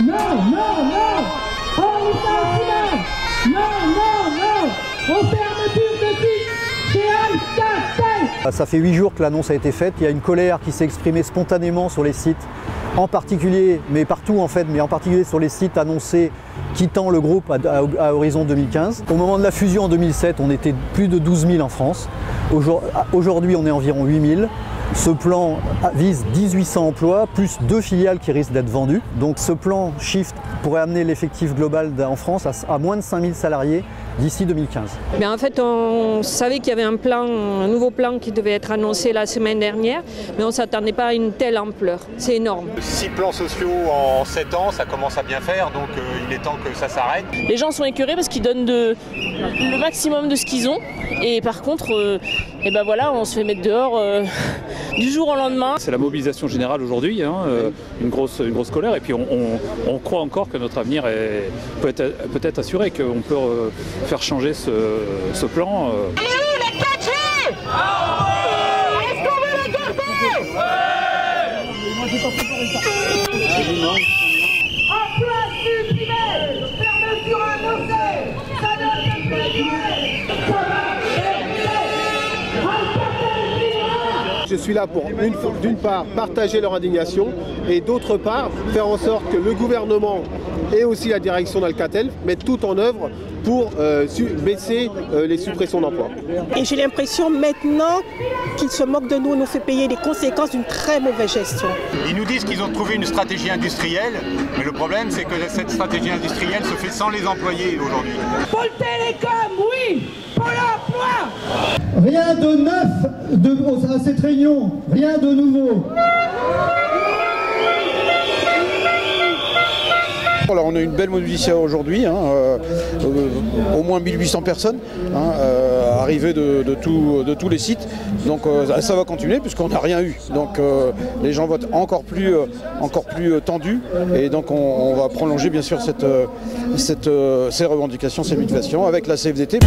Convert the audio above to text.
Non, non, non On licenciement Non, non, non On fermeture de site chez Alcatel Ça fait huit jours que l'annonce a été faite. Il y a une colère qui s'est exprimée spontanément sur les sites, en particulier, mais partout en fait, mais en particulier sur les sites annoncés quittant le groupe à, à- horizon 2015. Au moment de la fusion en 2007, on était plus de 12 000 en France. Aujourd- Aujourd'hui, on est environ 8 000. Ce plan vise 1800 emplois, plus deux filiales qui risquent d'être vendues. Donc ce plan Shift pourrait amener l'effectif global en France à, moins de 5000 salariés d'ici 2015. Mais en fait, on savait qu'il y avait un plan, un nouveau plan qui devait être annoncé la semaine dernière, mais on ne s'attendait pas à une telle ampleur. C'est énorme. Six plans sociaux en 7 ans, ça commence à bien faire, donc euh, il est temps que ça s'arrête. Les gens sont écœurés parce qu'ils donnent de- le maximum de ce qu'ils ont. Et par contre, euh, eh ben voilà, on se fait mettre dehors euh, du jour au lendemain. C'est la mobilisation générale aujourd'hui, hein, euh, une, grosse, une grosse colère, et puis on, on- on croit encore que notre avenir est, peut, être, peut être assuré, qu'on peut euh, faire changer ce, ce plan. euh. Emploi supprimé Fermeture annoncée Ça ne peut plus durer Ça Je suis là pour, une- d'une part, partager leur indignation et d'autre part, faire en sorte que le gouvernement et aussi la direction d'Alcatel mettent tout en œuvre pour euh, baisser euh, les suppressions d'emplois. Et j'ai l'impression maintenant qu'ils se moquent de nous, nous fait payer les conséquences d'une très mauvaise gestion. Ils nous disent qu'ils ont trouvé une stratégie industrielle, mais le problème c'est que cette stratégie industrielle se fait sans les employés aujourd'hui. Pôle Télécom, oui Rien de neuf à cette réunion, rien de nouveau. Alors on a une belle mobilisation aujourd'hui, hein, euh, euh, au moins 1800 personnes hein, euh, arrivées de, tous les sites. Donc ça va continuer puisqu'on n'a rien eu. Donc les gens votent encore plus, encore plus tendus et donc on, va prolonger bien sûr ces revendications, ces motivations avec la CFDT.